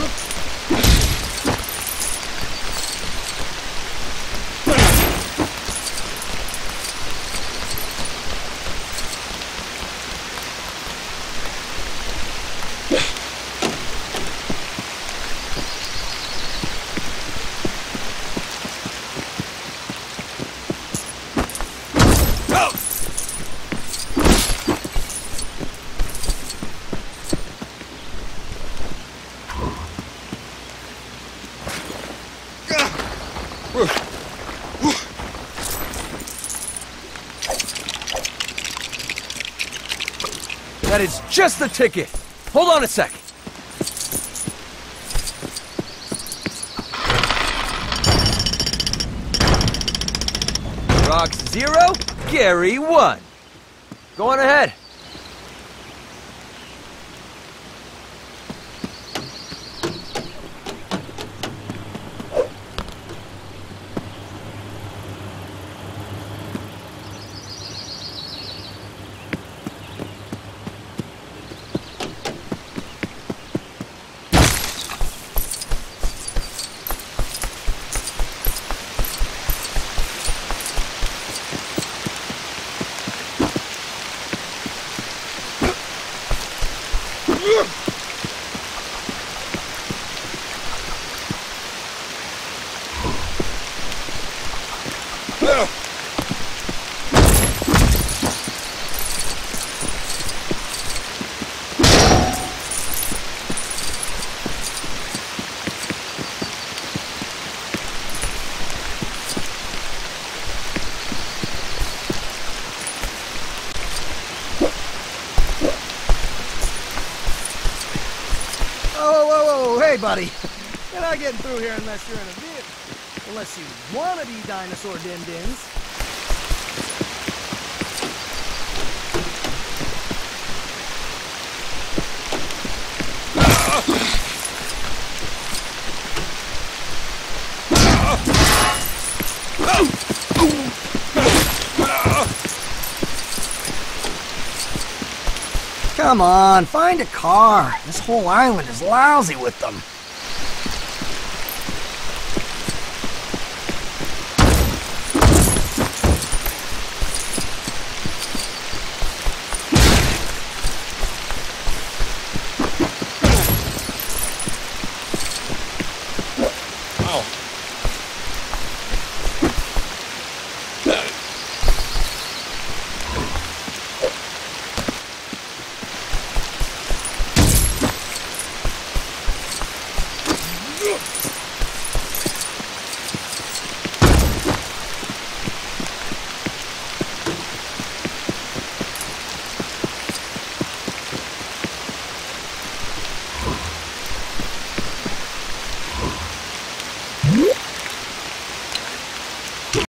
Oops. That is just the ticket. Hold on a sec. Rocks zero, Gary one. Go on ahead. Oh, hey, buddy. You're not getting through here unless you're in a vehicle. Unless you want to be dinosaur din-dins. Come on, find a car. This whole island is lousy with them.